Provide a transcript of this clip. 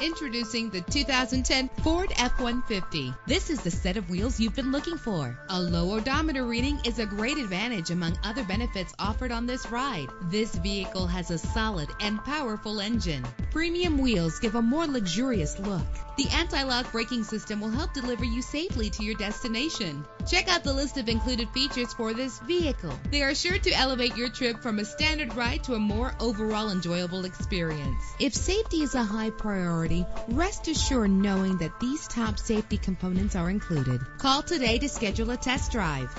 Introducing the 2010 Ford F-150. This is the set of wheels you've been looking for. A low odometer reading is a great advantage among other benefits offered on this ride. This vehicle has a solid and powerful engine. Premium wheels give a more luxurious look. The anti-lock braking system will help deliver you safely to your destination. Check out the list of included features for this vehicle. They are sure to elevate your trip from a standard ride to a more overall enjoyable experience. If safety is a high priority, rest assured knowing that these top safety components are included. Call today to schedule a test drive.